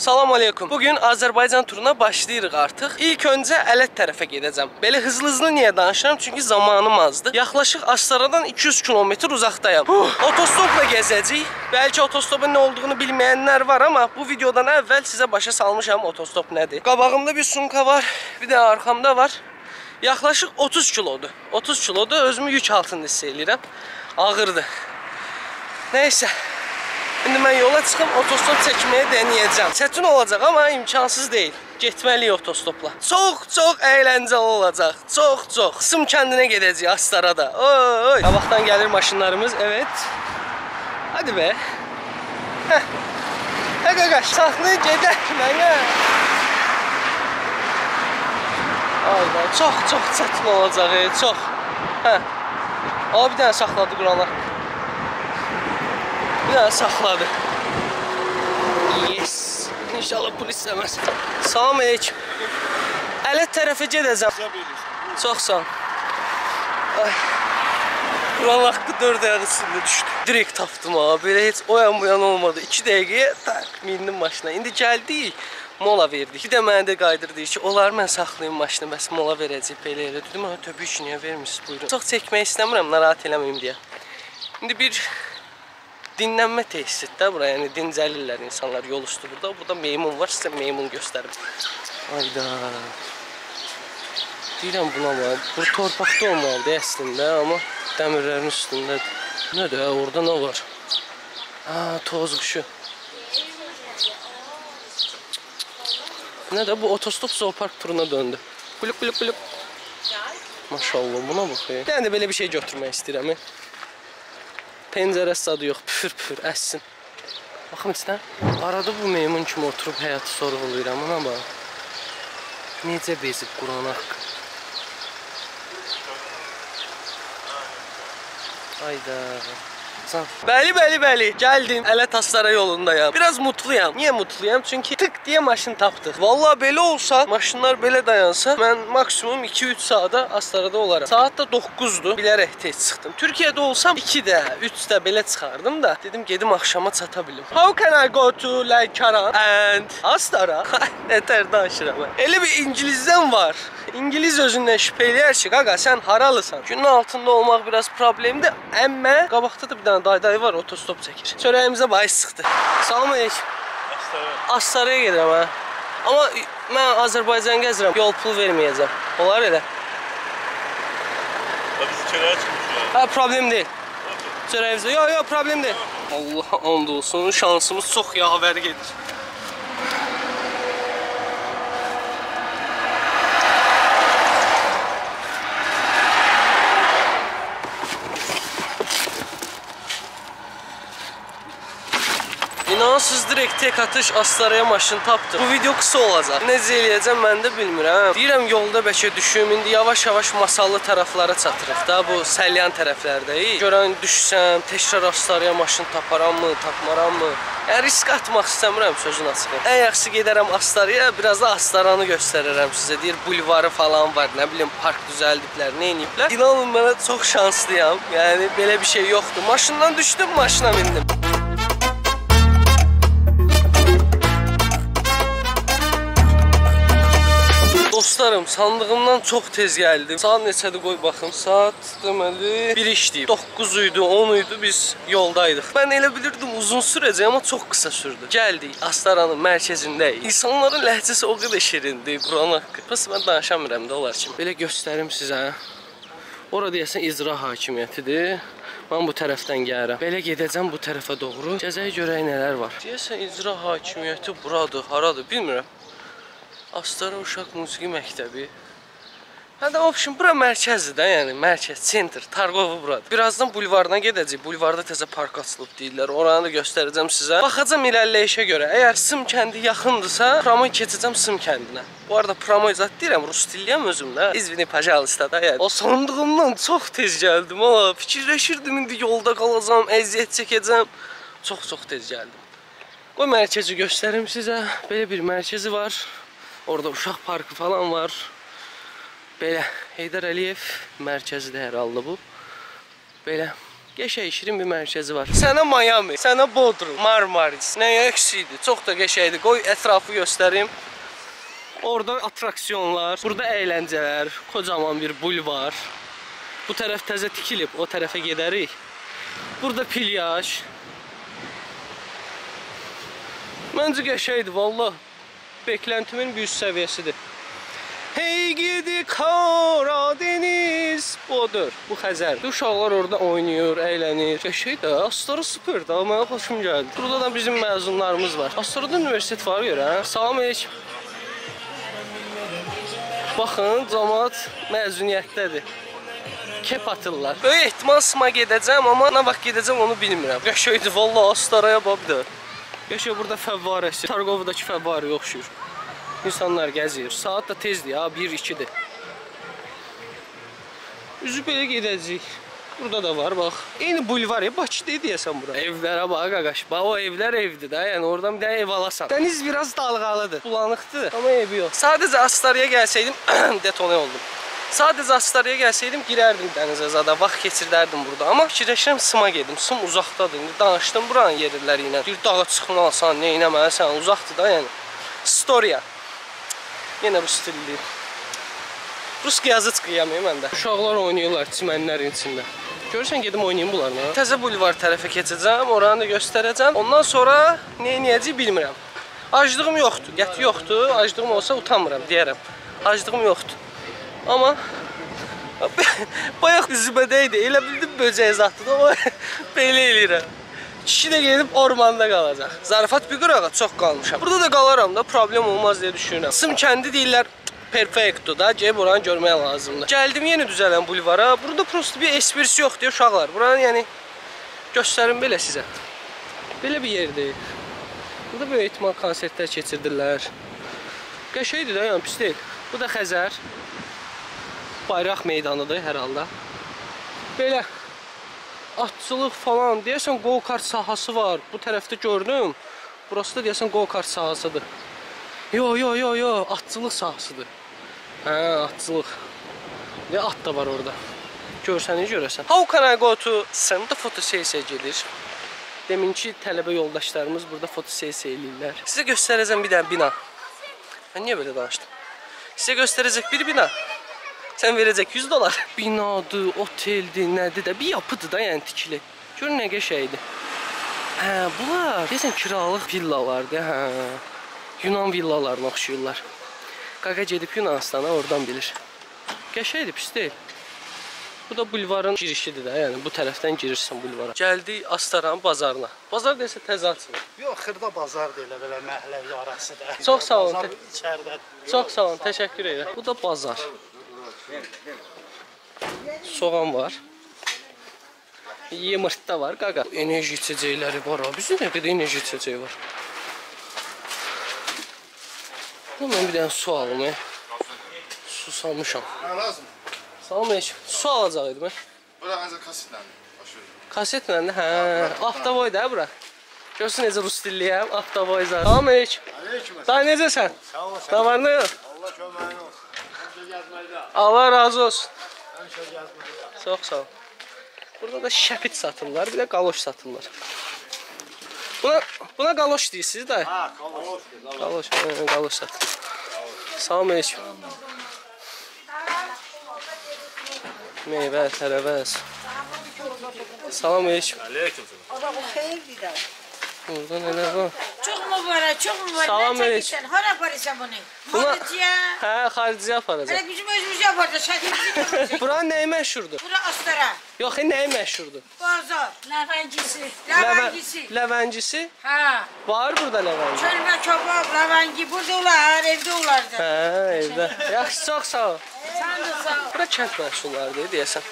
Salam aleykum. Bugün Azərbaycan turuna başlayırıq artıq. İlk öncə Ələt tərəfə gedəcəm. Belə hızlı-hızlı niyə danışıram? Çünki zamanım azdır. Yaxlaşıq Astaradan 200 kilometr uzaqdayam. Huh, Otostopla gəzəcəyik. Bəlkə otostopun nə olduğunu bilməyənlər var, amma bu videodan əvvəl sizə başa salmışam otostop nədir. Qabağımda bir sumka var, bir də arxamda var. Yaxlaşıq 30 kilodur. 30 kilodur. Özümü yük altında hiss eləyirəm. Ağırdır. Nəysə. İndi mən yola çıxım, otostop çəkməyə denəyəcəm. Çətin olacaq, amma imkansız deyil. Getməliyik otostopla. Çox, çox əyləncəli olacaq. Çox, çox. Xısım kəndinə gedəcəyik Astarada. Oy! Qabaqdan gəlir maşınlarımız. Evet. Hadi be. Heh. Hə qaqaş, saxlı gedək mənə. Ayda, çox, çox çətin olacaq, e, çox. Hə. Aa, bir dənə saxladı Qurana. Dənə saxladı. Yes. İnşallah polis istəməz. Salam aleyküm. Ələt tərəfə gedəcəm. Çox sağ ol. Ay. Quran haqqı 4 ayaq üstündə düşdü. Direkt tapdım ha. Belə heç o yan bu yan olmadı. 2 dəqiqəyə tak mindim maşına. İndi gəldik. Mola verdik. Bir də mənə də qaydır deyir ki, olar mən saxlayım maşını, bəs mola verəcək belə elə. Dedim, ha təbii ki, niyə vermisiniz? Buyurun. Çox çəkmək istəmirəm, narahat eləməyim deyə. İndi bir dinlənmə tesisidir də bura. Yəni dincəlirlər insanlar yol üstü burada. Burada meymun var. Sizə meymun göstərim. Ayda. Deyirəm buna bax. Bu torpaqda olmalıdır əslində, amma dəmirlərin üstündədir. Nədir? Orada nə var? Ha, toz quşu. Nədir? Bu otostop zoopark turuna döndü. Kuluk kuluk kuluk. Maşallah buna bax. Yəni belə bir şey götürmək istəyirəm. e. Pəncərəsi adı yox, püfür püfür, əssin. Baxın içinə. Arada bu meymun kimi oturub həyatı sorğuluyuram, ona bax. Necə bezib Quran haqqı. Ayda. Can. Bəli, bəli, bəli. Gəldim. Ələ Taslara yolundayam. Biraz mutluyam. Niyə mutluyam? Çünki tık deyə maşın tapdıq. Vallahi belə olsa, maşınlar belə dayansa, mən maksimum 2-3 saata Astarada olaram. Saat da 9-dur. Bilərək tez çıxdım. Türkiyədə olsam 2-də, 3-də belə çıxardım da. Dedim gedim axşama çata bilim. How can I go to Lənkəran and Astara? Nətər danışıram. Elə bir ingilisdən var. İngiliz özündən şübhə eləyər ki, qaqa sən haralısan? Günün altında olmaq biraz problemdir. Əmmə qabaqda da bir dənə dayı var, otostop çəkir. Çörəyimizə bahis çıxdı. Salam aleyküm. Astaraya gedirəm hə. Amma mən Azərbaycan gəzirəm. Yol pul verməyəcəm. Olar elə. Biz içeriye çıkmışız. Hə, problem deyil. Çörəyimizə. Yox, yox, problem deyil. Allah and olsun, şansımız çox yavər gedir. Direkt tek atış Astaraya maşın tapdı. Bu video kısa olacaq. Necə eləyəcəm mən də bilmirəm. Deyirəm yolda bəlkə düşüm. İndi yavaş-yavaş masallı tərəflərə çatırıq da bu Səlyan tərəflərdəyik. Görən düşsəm, təkrar Astaraya maşın taparamı, tapmaramı? Yəni risk atmaq istəmirəm sözün açığı. Ən yaxşısı gedərəm Astaraya, biraz da Astaranı göstərərəm sizə. Deyir bulvarı falan var, nə bilim park düzəldiblər, nə ediblər. İnanın mənə çox şanslıyam. Yəni belə bir şey yoxdur. Maşından düşdüm, maşına mindim. Dostlarım, sandığımdan çox tez gəldim. Saat neçədir qoy baxım. Saat deməli 1 işləyib. 9 idi, 10 idi biz yoldaydıq. Mən elə bilirdim uzun sürəcək, amma çox qısa sürdü. Gəldik Astaranın mərkəzindəyik. İnsanların ləhcəsi o qədər şirindir, Quran haqqı. Bəs mən danışamıram da onlar kimi. Belə göstərim sizə. Ora deyəsən icra hakimiyyətidir. Mən bu tərəfdən gəlirəm. Belə gedəcəm bu tərəfə doğru. Gəzək görək nələr var. Deyəsən icra hakimiyyəti buradır, haradır bilmirəm. Astara Uşaq Musiqi Məktəbi. Hə də option bura mərkəzdir də, yəni mərkəz, sentr, Targovu buradır. Birazdan bulvardan gedəcəyik. Bulvarda təzə park açılıb deyirlər. Oranı da göstərəcəm sizə. Baxacam irəliləyişə görə. Əgər Sım kəndi yaxındırsa, Pramoy keçəcəm Sım kəndinə. Bu arada Pramoy zət deyirəm, rus dilliyəm özümdə. İzvini, pajalista da yəni. O sandığımdan çox tez gəldim. Ha, fikirləşirdim indi yolda qalacağam, əziyyət çəkəcəm. Çox-çox tez gəldim. Qoy mərkəzi göstərim sizə. Belə bir mərkəzi var. Orada uşaq parkı falan var. Belə Heydər Əliyev mərkəzidir hər halda bu. Belə Qəşəng şirin bir mərkəzi var. Sənə Miami, sənə Bodrum, Marmaris. Nəyə eksikdir? Çox da qəşəngdir. Qoy ətrafı göstərim. Orada atraksiyonlar, burada əyləncələr, kocaman bir bulvar. Bu tərəf təzə tikilib, o tərəfə gedərik. Burada plyaj. Məncə qəşəngdir vallah. Beklentimin bir üst səviyyəsidir. Hey gidi Karadeniz Budur, bu Xəzər. Uşaqlar orada oynayır, əylənir. Qəşəng də, Astara superdir, amma mənə xoşum gəldi. Burada da bizim məzunlarımız var. Astarada universitet var görə, hə? Salam əleykum. Baxın, cəmaət məzuniyyətdədir. Kep atırlar. Böyük ehtimal sıma gedəcəm, amma nə vaxt gedəcəm onu bilmirəm. Qəşəngdir, vallah Astaraya bax bir də. Qəşəng burada fəvvarəsi, Targovdakı fəvvarəyə oxşuyur. İnsanlar gəzir. Saat da tezdir ha, 1-2-dir. Üzü belə gedəcəyik. Burada da var bax. Eyni bulvar ya, Bakıda deyəsən bura. Evlərə bax qaqaş. Bax o evlər evdir də. Yəni oradan bir dənə ev alasan. Dəniz biraz dalğalıdır, bulanıqdır, amma evi yox. Sadəcə Astaraya gəlsəydim detone oldum. Sadəcə Astaraya gəlsəydim girərdim dənizə zada, vaxt keçirdərdim burada. Amma fikirləşirəm Sıma gedim. Sım uzaqdadır. İndi danışdım buranın yerləri ilə. Bir dağa çıxmalısan, nə etməlisən, uzaqdır da yəni. Storia. Yenə rus dilli. Rus yazıçıyam mən də. Uşaqlar oynayırlar çimənlərin içində. Görürsən gedim oynayım bunlarla. Təzə bulvar tərəfə keçəcəm, oranı da göstərəcəm. Ondan sonra nə edəcəyimi bilmirəm. Aclığım yoxdur, qəti yoxdur. Aclığım olsa utanmıram deyərəm. Aclığım yoxdur. Amma bayaq üzümədə idi. Elə bildim böcək zatıdır, amma belə eləyirəm. Kişi də gedib ormanda qalacaq. Zarafat bir qırağa çox qalmışam. Burada da qalaram da, problem olmaz deyə düşünürəm. Sım kəndi deyirlər perfecto da, gəlib oranı görmək lazımdır. Gəldim yenə düzələn bulvara. Burada prosto bir esprisi yoxdur uşaqlar. Buranı yəni göstərim belə sizə. Belə bir yerdir. Burada böyük ehtimal konsertlər keçirdirlər. Qəşəngdir də, yəni pis deyil. Bu da Xəzər. Bayraq meydanıdır hər halda. Belə atçılıq falan deyəsən go-kart sahəsi var. Bu tərəfdə gördüm. Burası da deyəsən go-kart sahəsidir. Yo yo yo yo, atçılıq sahəsidir. Hə, atçılıq. Və at da var orada. Görsəniz görəsən. How can I go to Sim? Burada fotosesiya gedir. Deminki tələbə yoldaşlarımız burada fotosesiya eləyirlər. Sizə göstərəcəm bir dənə bina. Mən niyə belə danışdım? Sizə göstərəcək bir bina. Sən verəcək 100 dolar. Binadır, oteldir, nədir də bir yapıdır da yəni tikili. Gör nə qəşəngdir. Hə, bunlar deyəsən kiralıq villalardır, hə. Yunan villalarına oxşuyurlar. Qaqa gedib Yunanistana oradan bilir. Qəşəngdir, pis deyil. Bu da bulvarın girişidir də, yəni bu tərəfdən girirsən bulvara. Gəldik Astaran bazarına. Bazar desə təzə açılır. Yox, xırda bazar deyilə belə məhəllə arasıdır. Çox sağ olun. Bazar içəridə. Çox sağ olun, təşəkkür edirəm. Bu da bazar. Soğan var. Yumurta var, qaqa. Enerji içəcəkləri var. Bizdə nə qədər enerji içəcəyi var. Mən bir dənə su alım. e. Susamışam. Nə lazım? Salam əleykum. Su alacaq idim. Bura ancaq. Kasetlə də, hə. Avtovoy da bura. Görsən necə rus dilliyəm, avtovoy zar. Salam əleykum. Aleyküm. Daha necəsən? Sağ ol. Yox? Allah gəzməlidə. Allah razı olsun. Çox sağ ol. Burada da şəpit satırlar, bir də qaloş satırlar. Buna buna qaloş deyirsiniz də. Ha, qaloş. Qaloş, hə, qaloş satır. Salam əleykum. Meyvə, tərəvəz. Salam əleykum. Aleyküm. Burada nələr var? Çok mübarek, çok mübarek. Salam çekirsen? Hara yaparsan bunu? Hariciye. Hə, xariciyə aparacaq. Hele bizim özümüz yaparız. Şakirimizi Buranın nəyi məşhurdur? Bura Astara. Yox, nəyi məşhurdur? Bazar. Levencisi. Ləvə- Levencisi. Ləvəncisi Ha. var burada ləvənci. Çölme kebap, levengi. Burada olar, evde olardı. Hə, evdə. Yaxşı, çox sağ ol. Sen de sağ ol. Bura kənd məhsulları deyəsən.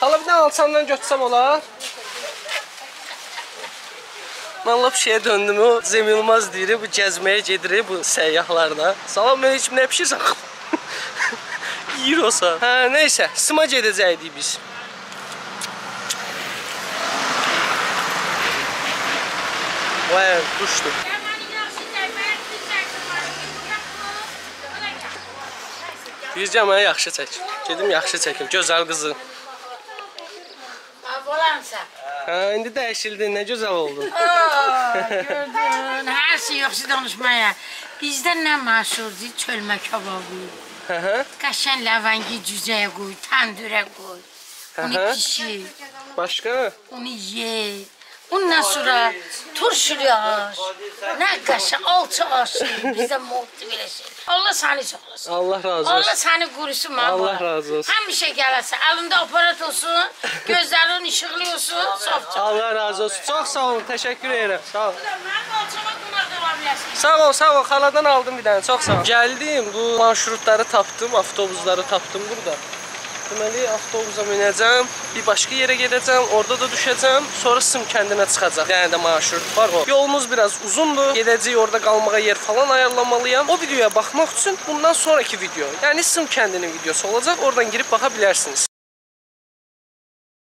Hala bir dənə alçandan götürsəm olar? Mən lap şeyə döndüm o Cem Yılmaz deyir bu gəzməyə gedir bu səyyahlarda. Salam mən heç nə pişirsən? Yiyir olsa. Hə, nəysə, sıma gedəcəkdik biz. Vay, quşdu. Bircə mənə yaxşı çək. Gedim yaxşı çəkim. Gözəl qızı. Falan. Oğlansa. Ha, indi dəyişildin, nə gözəl oldun. Aa, gördün. Her şey yoksa danışmaya. Meşhurdu? Çölme kebabı. Hı hı. Kaşen lavangi cüzeye koy, tandüre koy. Onu pişir, Başqa? onu ye. Ondan sonra turşulu aş. Ne kaşen, alçı aş. Bizde mutlu bile şey. Allah seni saklasın. Allah razı Allah olsun. seni korusun baba. Allah razı olsun. Həmişə gələsən, əlində aparat olsun, gözlərin işıqlı olsun, saf çal. Allah razı olsun. Çox sağ olun, təşəkkür edirəm. Sağ ol. Mənim alçama qonaq ola bilərsən. Sağ ol, sağ ol. Xaladan aldım bir dənə. Çox sağ ol. Gəldim, bu marşrutları tapdım, avtobusları tapdım burada. Deməli, avtobusa minəcəm, bir başqa yerə gedəcəm, orada da düşəcəm, sonra Sım kəndinə çıxacaq. Dənə də marşrut var o. Yolumuz biraz uzundur. Gedəcəyik orada qalmağa yer falan ayarlamalıyam. O videoya baxmaq üçün bundan sonraki video, yəni Sım kəndinin videosu olacaq. Oradan girib baxa bilərsiniz.